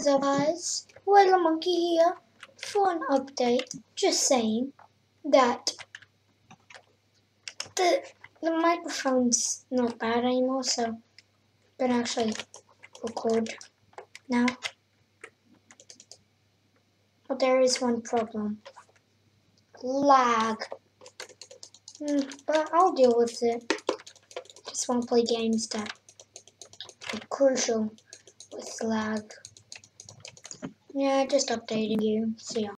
What's up guys? Willa Monkey here for an update. Just saying that the the microphone's not bad anymore, so I can actually record now. But there is one problem. Lag. Hmm, but I'll deal with it. Just want to play games that are crucial with lag. Yeah, just updating you. See ya.